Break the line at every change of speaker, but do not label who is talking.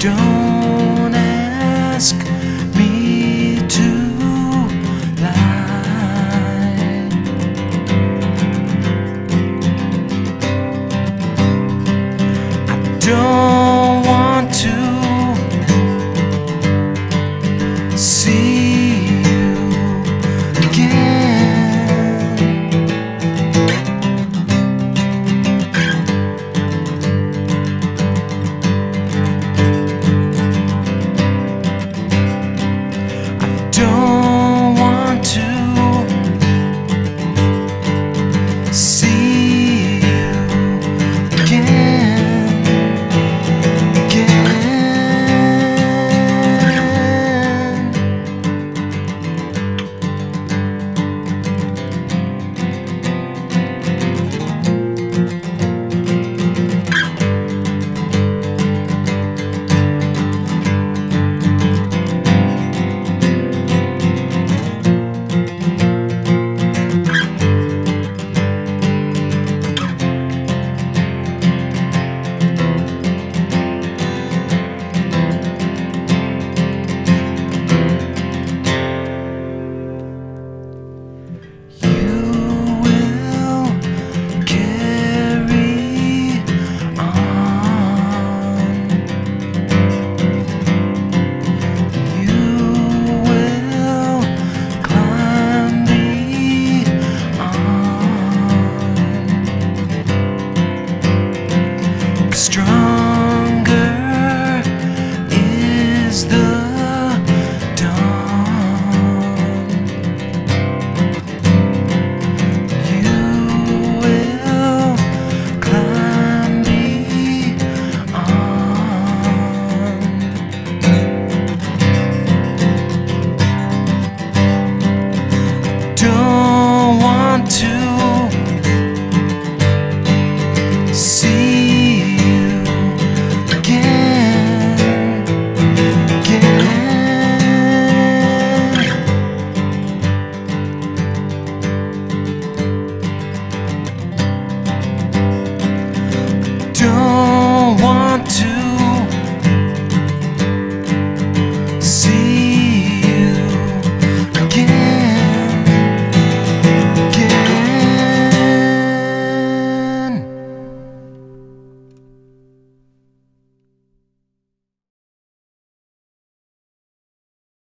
Don't ask me to lie. I don't.